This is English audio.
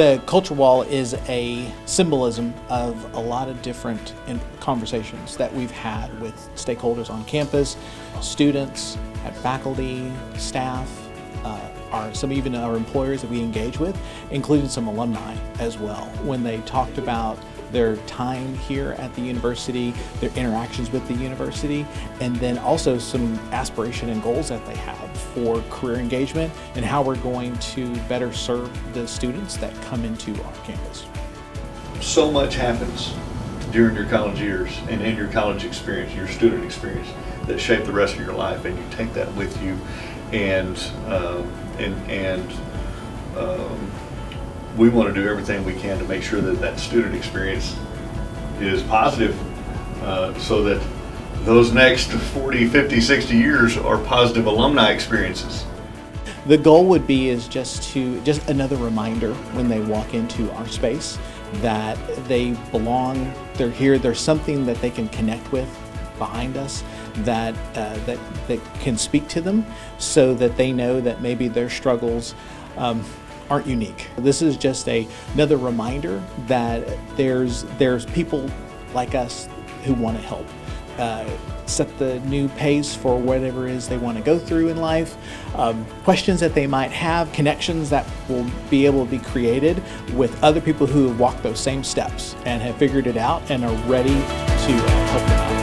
The culture wall is a symbolism of a lot of different conversations that we've had with stakeholders on campus, students, at faculty, staff, uh, our, some even our employers that we engage with, including some alumni as well, when they talked about their time here at the university, their interactions with the university, and then also some aspiration and goals that they have for career engagement and how we're going to better serve the students that come into our campus. So much happens during your college years and in your college experience, your student experience, that shape the rest of your life, and you take that with you, and um, and and um, we want to do everything we can to make sure that that student experience is positive uh, so that those next 40, 50, 60 years are positive alumni experiences. The goal would be is just to just another reminder when they walk into our space that they belong, they're here, there's something that they can connect with behind us that uh, that that can speak to them so that they know that maybe their struggles um, aren't unique. This is just a, another reminder that there's, there's people like us who want to help. Uh, set the new pace for whatever it is they want to go through in life, um, questions that they might have, connections that will be able to be created with other people who have walked those same steps and have figured it out and are ready to help them out.